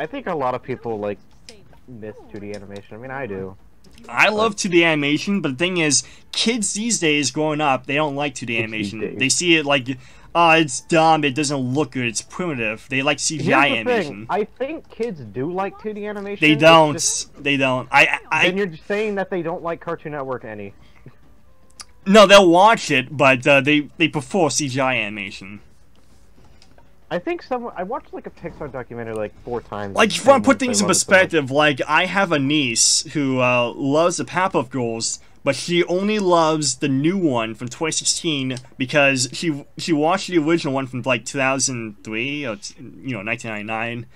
I think a lot of people like miss 2D animation. I mean, I do. I love 2D animation, but the thing is, kids these days growing up, they don't like 2D animation. They see it like, oh, it's dumb, it doesn't look good, it's primitive. They like CGI the animation. thing. I think kids do like 2D animation. They don't. just- They don't. I. I. then you're saying that they don't like Cartoon Network any. no, they'll watch it, but uh, they they prefer CGI animation. I think some. I watched like a Pixar documentary like four times. Like, if you want to put things in it so perspective, like I have a niece who uh, loves the Powerpuff Girls, but she only loves the new one from 2016 because she she watched the original one from like 2003 or you know 1999.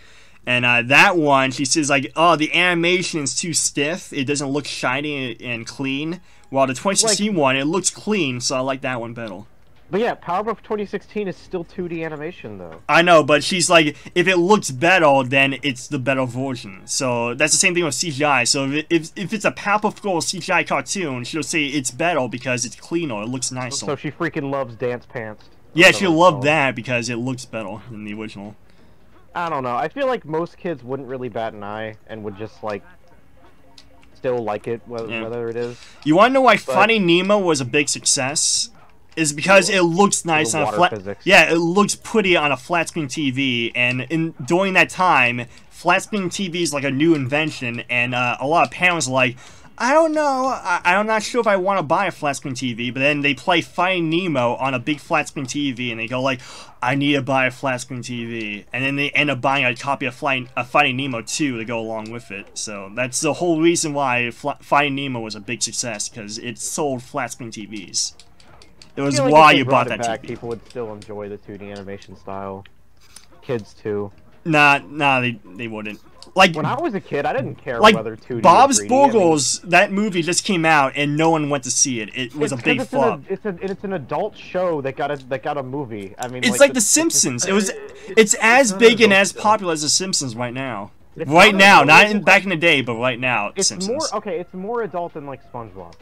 And uh, that one, she says like, oh, the animation is too stiff. It doesn't look shiny and- and clean. While the 2016 one, it looks clean, so I like that one better. But yeah, Powerpuff 2016 is still 2D animation though. I know, but she's like, if it looks better, then it's the better version. So that's the same thing with CGI. So if, if, if it's a Powerpuff Girls CGI cartoon, she'll say it's better because it's cleaner, it looks nicer. So she freaking loves Dance Pants. yeah, she'll love that because it looks better than the original. I don't know. I feel like most kids wouldn't really bat an eye and would just like still like it, whether, Yeah. whether it is. You want to know why Finding Nemo was a big success? Is because it looks nice on a flat. physics. Yeah, it looks pretty on a flat screen TV, and in during that time, flat screen TV is like a new invention, and uh, a lot of parents are like, I don't know, I- I'm not sure if I want to buy a flat screen TV, but then they play Finding Nemo on a big flat screen TV, and they go like, I need to buy a flat screen TV, and then they end up buying a copy of Flying, uh, Finding Nemo 2 to go along with it. So that's the whole reason why Fla- Finding Nemo was a big success, because it sold flat screen TVs. It was like why you bought it that back, TV. People would still enjoy the 2D animation style. Kids too. Nah, nah, they, they wouldn't. Like, When I was a kid, I didn't care like whether 2D Bob's 3D. I mean, Burgers, that movie just came out and no one went to see it. It was a big it's flop. An, it's, a, it's an adult show that got a that got a movie. I mean, It's like The it's- Simpsons. It was. It's- It's as big and adult as popular as The Simpsons right now. It's Right now, not in back in the day, but right now, It's Simpsons. more okay. It's more adult than like SpongeBob.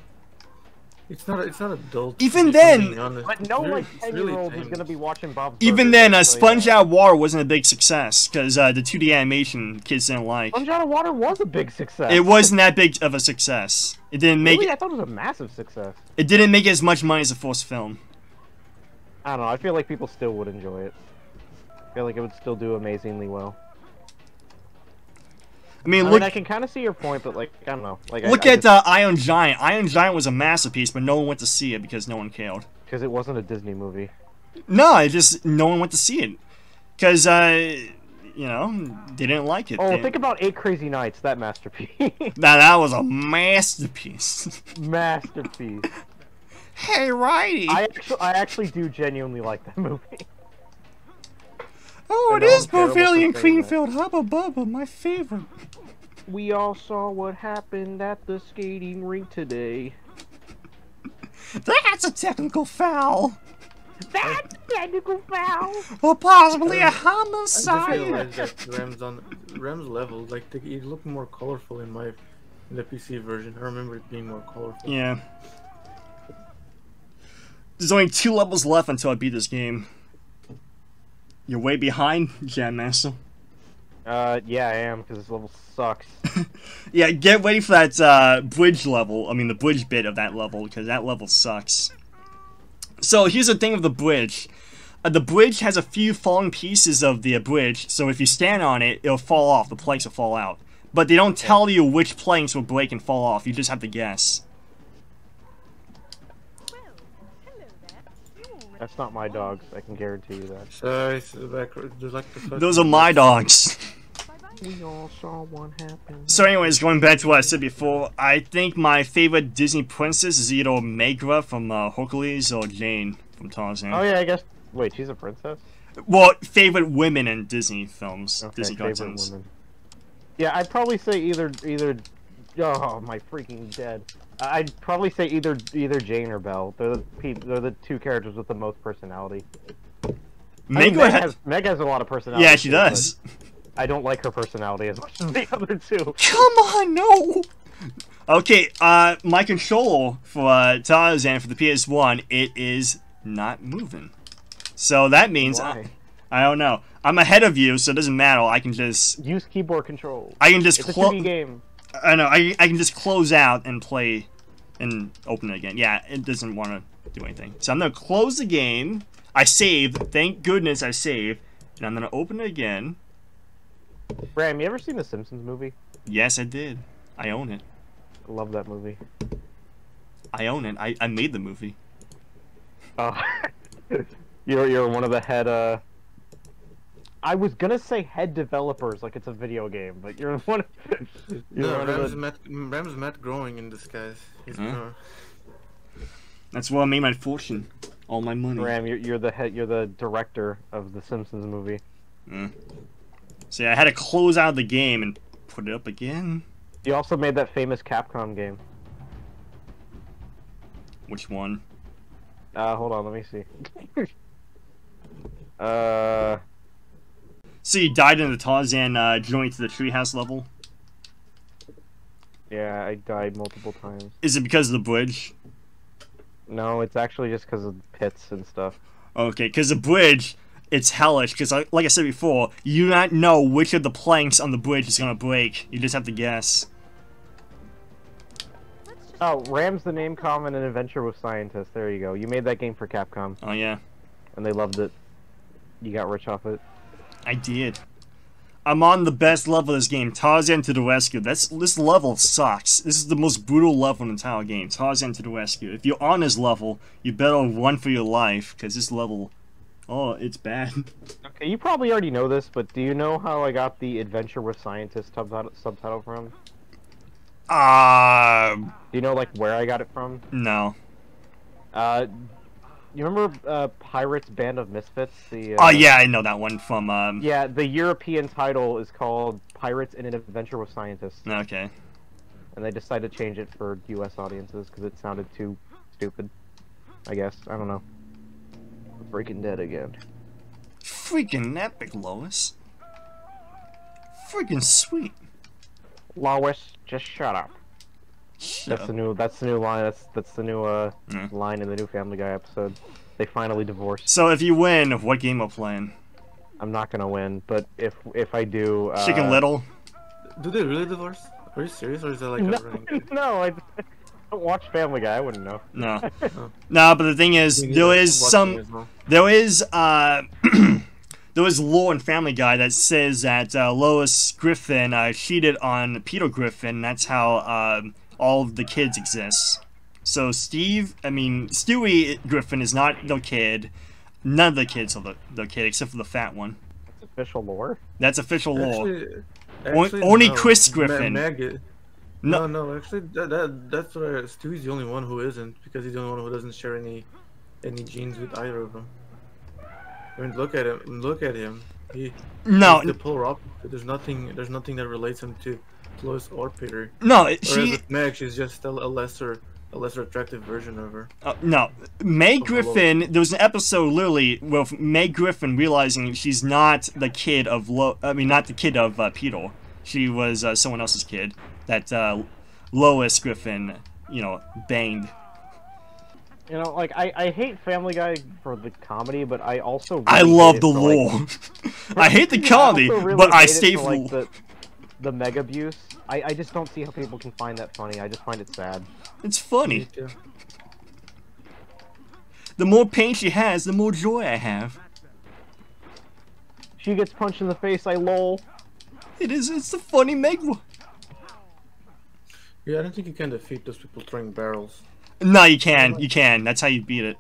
It's not. It's not adult. Even then- I'm being honest. But no like ten year old is gonna be watching Bob's. Even then, uh, I'll tell Sponge. Out of Water wasn't a big success because uh, the 2D animation kids didn't like. Sponge Out of Water was a big success. It wasn't that big of a success. It didn't make Really? I thought it was a massive success. it didn't make as much money as the first film. I don't know. I feel like people still would enjoy it. I feel like it would still do amazingly well. I mean, I look mean, I can kind of see your point, but like, I don't know. Like, look I, at uh, Iron Giant. Iron Giant was a masterpiece, but no one went to see it because no one cared. because it wasn't a Disney movie. No, it just no one went to see it because uh, you know they didn't like it. Oh, They- think about Eight Crazy Nights. That masterpiece. Now that was a masterpiece. masterpiece. hey, righty. I actually, I actually do genuinely like that movie. Oh, I it know, is I'm Pavilion saying that. Creamfield. Hubba Bubba, my favorite. We all saw what happened at the skating rink today. That's a technical foul, That's a technical foul. or possibly a I just homicide. realized that Rams on Rams level, like they, it looked more colorful in my in the PC version. I remember it being more colorful. Yeah. There's only two levels left until I beat this game. You're way behind, Jam Master. Uh, yeah, I am because this level sucks. Yeah, get ready for that uh, bridge level. I mean, the bridge bit of that level, because that level sucks. So here's the thing with the bridge. Uh, the bridge has a few falling pieces of the uh, bridge, so if you stand on it, it'll fall off. The planks will fall out. But they don't tell you which planks will break and fall off. You just have to guess. That's not my dogs. I can guarantee you that. So back. Like the first Those are my dogs. We all saw what happened. So anyways, going back to what I said before, I think my favorite Disney princess is either Megara from uh, Hercules or Jane from Tarzan. Oh yeah, I guess. Wait, she's a princess. Well, favorite women in Disney films, Okay, Disney favorite cartoons. women. Yeah, I'd probably say either either. Oh, my freaking dead. I'd probably say either either Jane or Belle. They're the pe- they're the two characters with the most personality. I mean, Meg, has, Meg has a lot of personality. yeah, she too, does. I don't like her personality as much as the other two. Come on, no. Okay, uh, my controller for uh, Tarzan for the PS1, it is not moving. So that means, Why? I don't know. I'm ahead of you, so it doesn't matter. I can just Use keyboard control. I can just It's a close. Game. I know. I I can just close out and play, and open it again. Yeah, it doesn't want to do anything. So I'm gonna close the game. I saved. Thank goodness I saved. And I'm gonna open it again. Ram, you ever seen the Simpsons movie? Yes, I did. I own it. I love that movie. I own it. I, I made the movie. Oh, you're you're one of the head. Uh, I was gonna say head developers, like it's a video game, but you're one. Of, you're No, one Rams of the, Matt, Rams Matt Groening in disguise. He's Huh? uh, That's where I made my fortune. All my money. Ram. You're, you're the head. You're the director of the Simpsons movie. See, I had to close out the game and put it up again. You also made that famous Capcom game. Which one? Uh, hold on, let me see. uh, So you died in the Tarzan uh, joint to the treehouse level? yeah, I died multiple times. Is it because of the bridge? No, it's actually just because of pits and stuff. Okay, because the bridge, it's hellish. Because like I said before, you do not know which of the planks on the bridge is gonna break. You just have to guess. Oh, Ram's the name common in Adventure with Scientists. There you go. You made that game for Capcom, Oh yeah, and they loved it. You got rich off it. I did. I'm on the best level of this game, Tarzan to the rescue. That's this level sucks. This is the most brutal level in the entire game, Tarzan to the rescue. If you're on this level, you better run for your life, because this level, oh, it's bad. Okay, you probably already know this, but do you know how I got the Adventure with Scientists subtitle, subtitle from? Ah, Do you know like where I got it from? no. Uh, you remember uh, Pirates Band of Misfits? The Oh uh, yeah, I know that one from um. Yeah, the European title is called Pirates in an Adventure with Scientists, Okay. and they decided to change it for U.S. audiences because it sounded too stupid. I guess I don't know. Freaking Dead again. Freaking epic, Lois. Freaking sweet. Lois, just shut up. Shut That's the new. That's the new line. That's that's the new uh Mm. line in the new Family Guy episode. They finally divorced. So if you win, what game are playing? I'm not gonna win, but if if I do, uh, Chicken Little? do they really divorce? Are you serious, or is that like No, a running? no, I don't watch Family Guy. I wouldn't know. No. no, but the thing is, Me there neither. is Watching some, there is, uh, there is lore in Family Guy that says that uh, Lois Griffin uh, cheated on Peter Griffin. That's how um all of the kids exist. So Steve, I mean Stewie Griffin is not the kid. None of the kids are the, the kid except for the fat one. It's official lore. That's official lore. Actually, On- actually, only no. Chris Ma- Griffin. Maggot. No- No, no, actually, that, that that's why Stewie's the only one who isn't because he's the only one who doesn't share any any genes with either of them. I mean, look at him. Look at him. He No, the polar opposite. There's nothing. There's nothing that relates him to Lois or Peter. no, Whereas she, Meg, she's just a, a lesser, a lesser attractive version of her. Uh, no, May Oh, Griffin. There was an episode literally with May Griffin realizing she's not the kid of Lo. I mean, not the kid of uh, Peter. She was uh, someone else's kid. That uh, Lois Griffin, you know, banged. You know, like I, I hate Family Guy for the comedy, but I also really I love the for, like- I hate the comedy, also really but I stay for, for. like, the, the mega abuse. I, I just don't see how people can find that funny. I just find it sad. It's funny. The more pain she has, the more joy I have. She gets punched in the face. I lol. It is. It's the funny Meg. Yeah, I don't think you can defeat those people throwing barrels. No, you can. You can. That's how you beat it.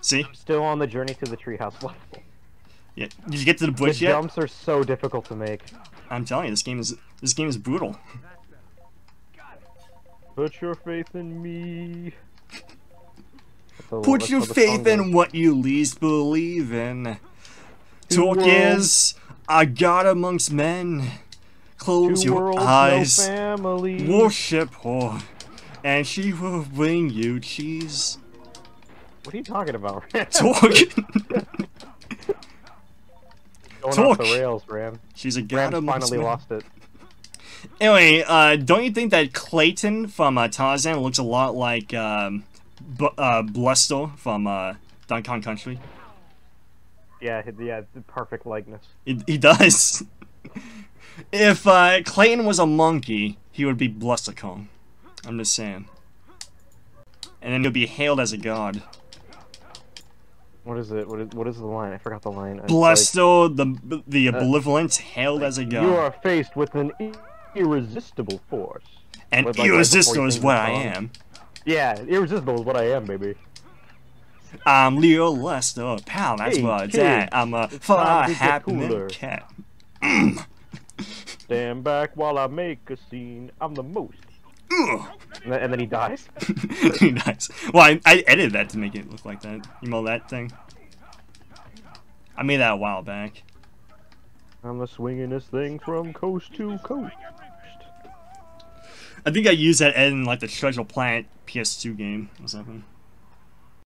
See? Still on the journey to the treehouse level. Yeah. Did you get to the The bush yet? jumps are so difficult to make. I'm telling you, this game is this game is brutal. Put your faith in me. That's a- Put your faith in goes. what you least believe in. Two Talk worlds. is a god amongst men. Close Two your worlds, eyes. no family. Worship her, and she will bring you cheese. What are you talking about? Talk. Going Talk. off the rails, Ram. She's a god Ram finally men. lost it. Anyway, uh, don't you think that Clayton from uh, Tarzan looks a lot like um, B- uh, Bluster from uh, Donkey Kong Country? Yeah, he- yeah, the perfect likeness. He, he does. if uh, Clayton was a monkey, he would be Bluster Kong. I'm just saying. And then he'll be hailed as a god. What is it? What is what is the line? I forgot the line. It's like, Blesto, the the uh, malevolent, hailed as a god. you are faced with an irresistible force. and with, like, irresistible is what I am. Yeah, irresistible is what I am, baby. I'm Leo Lester. Pal, that's Hey, what it's at. I'm a far time to get happy cooler. cat. Stand back while I make a scene. I'm the most. Ugh. And then, and then he dies. nice. Well, I, I edited that to make it look like that. You know that thing? I made that a while back. I'm a swinging this thing from coast to coast. I think I used that in like the Treasure Planet PS2 game or something.